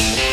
Yeah.